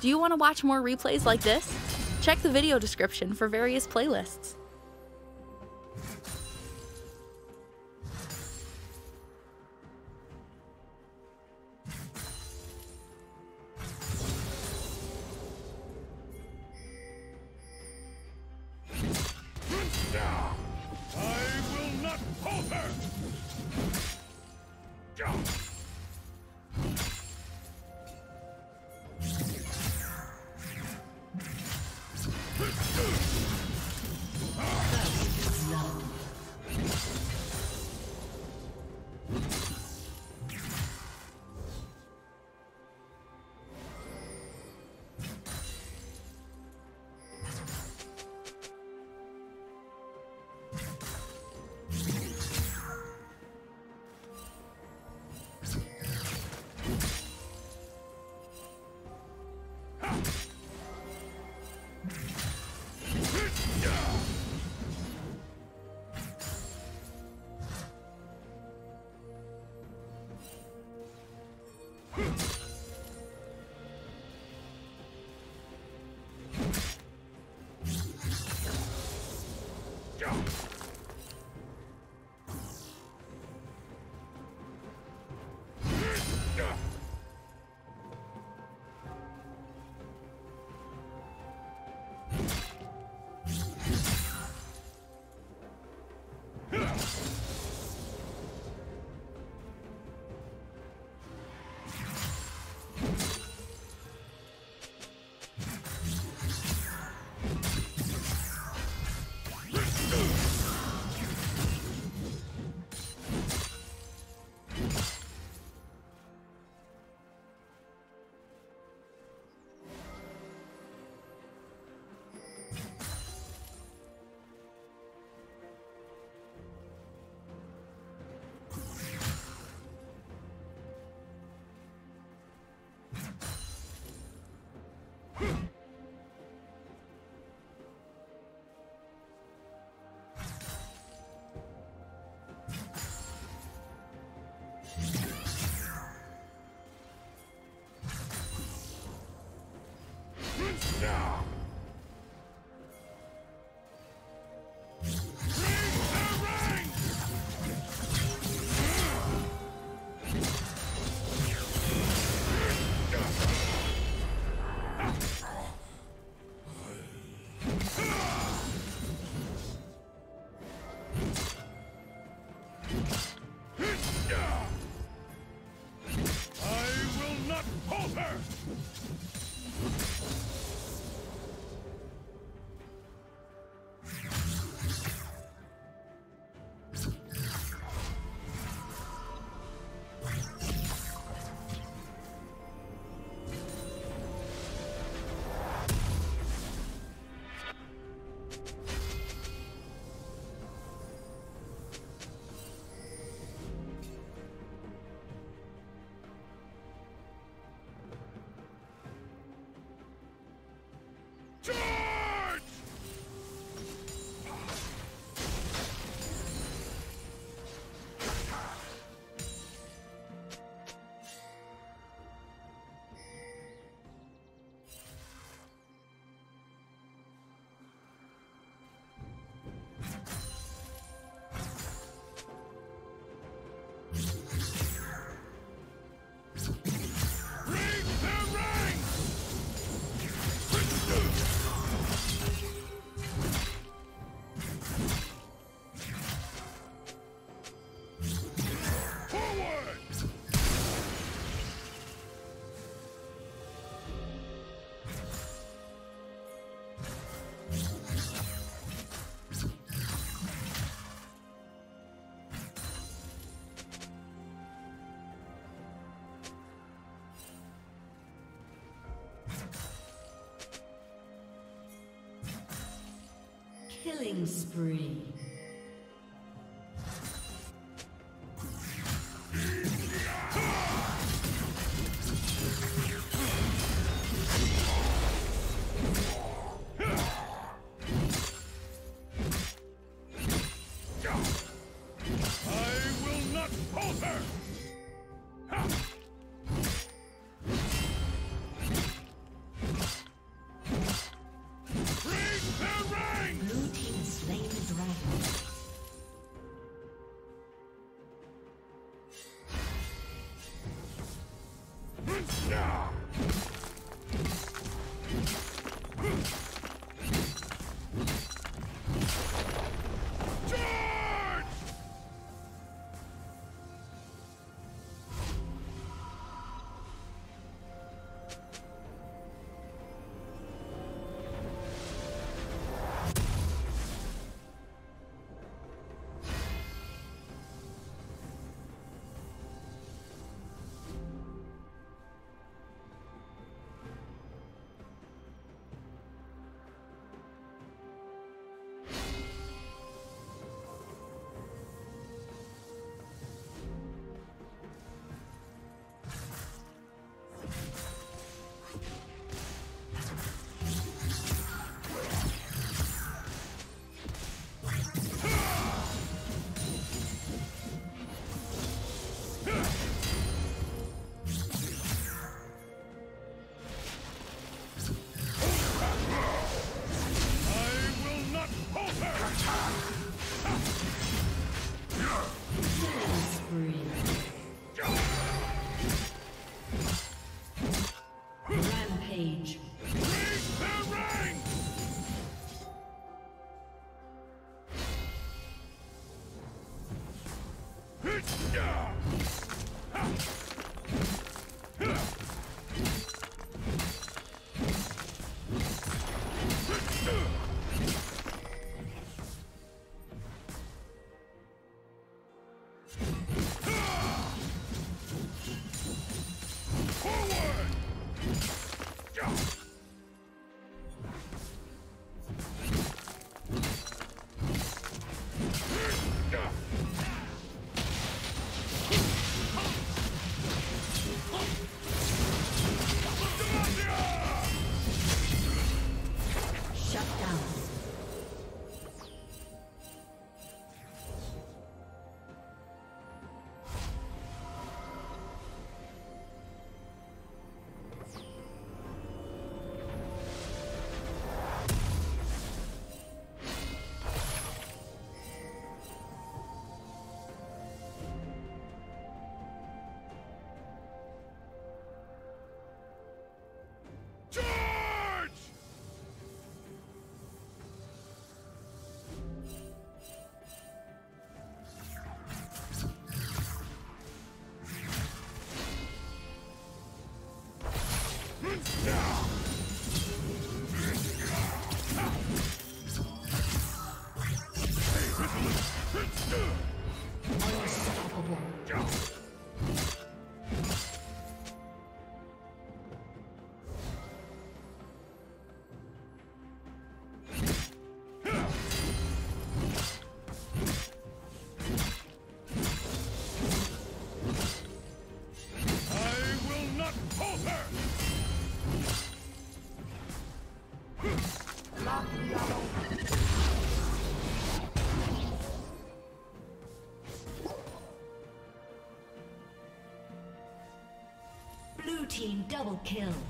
Do you want to watch more replays like this? Check the video description for various playlists. I will not falter! I Killing spree. Double kill.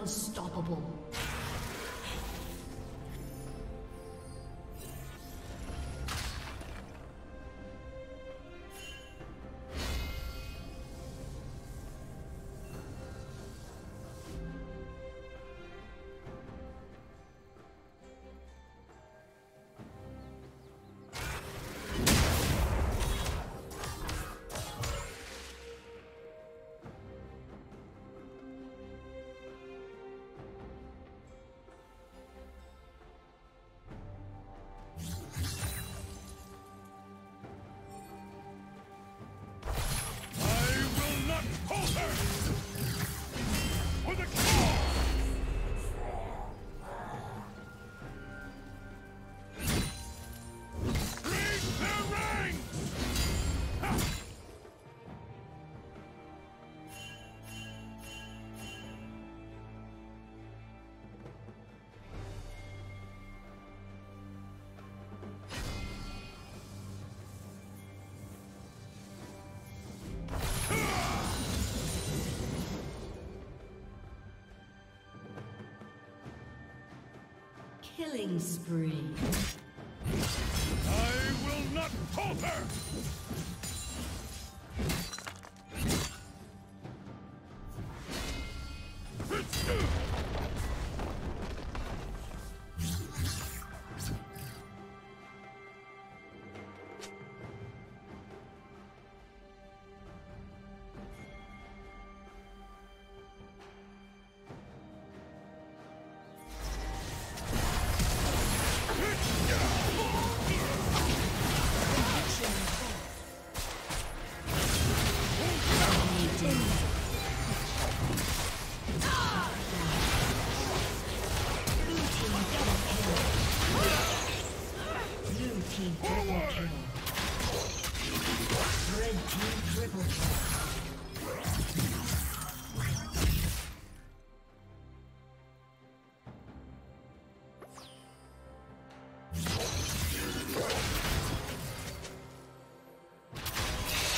Unstoppable. Killing spree.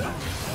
Stop.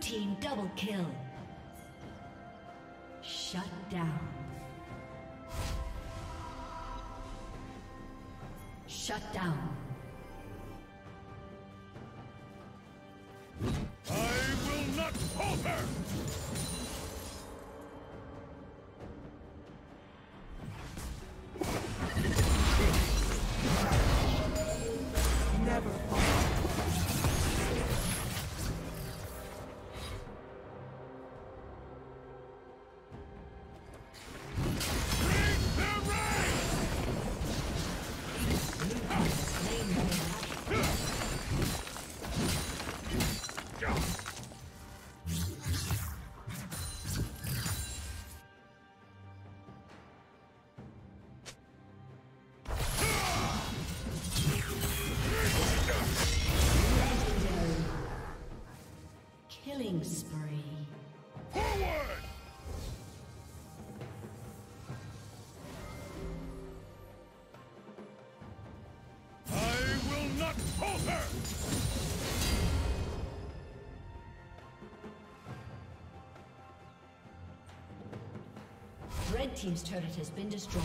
Team double kill. Shut down. Shut down. Killing spree. Forward! I will not falter! Red team's turret has been destroyed.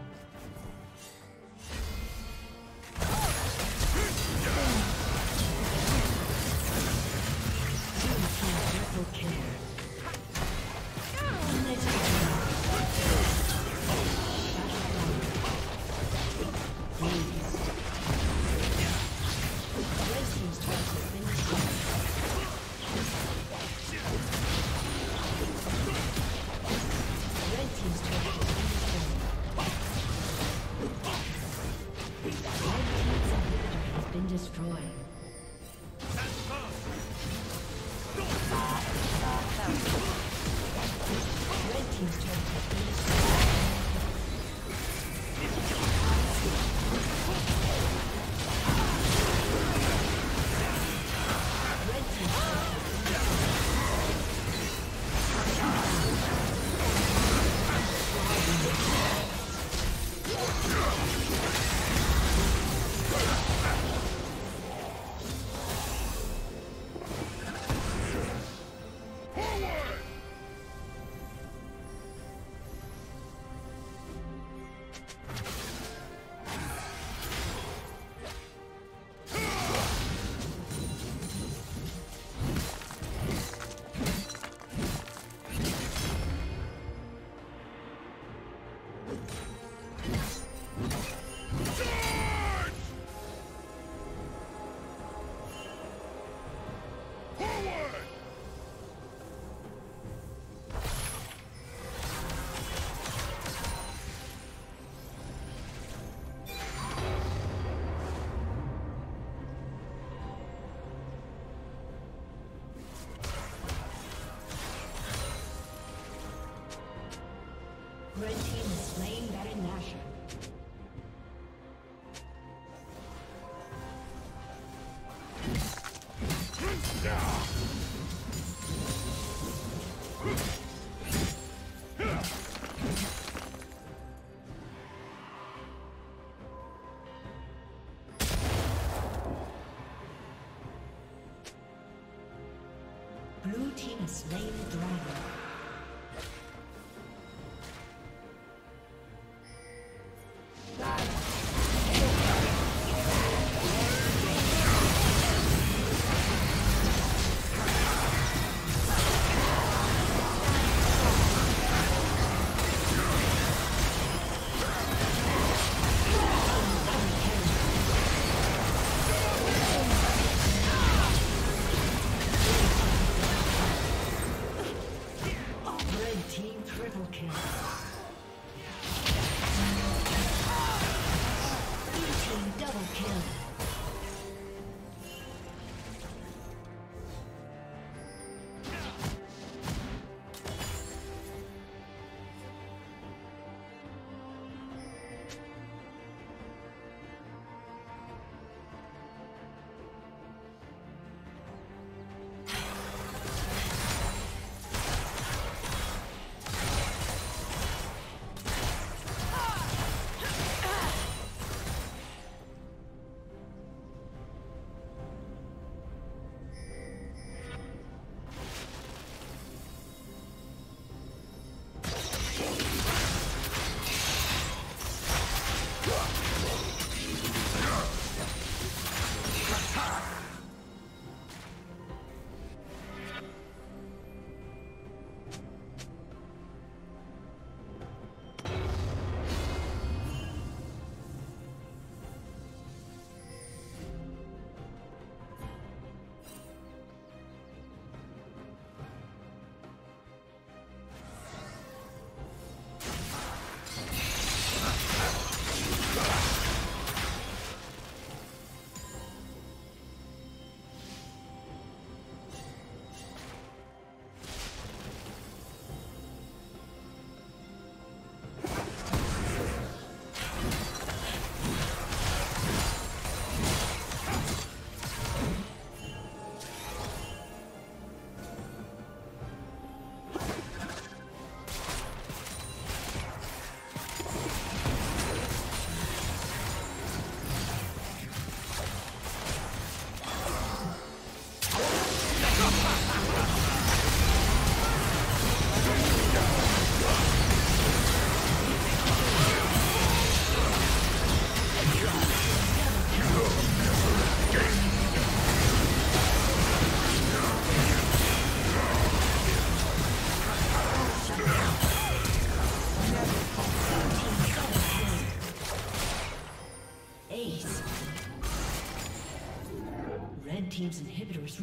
Blue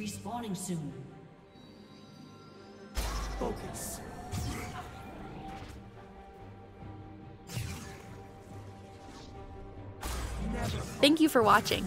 respawning soon. Focus. Thank you for watching.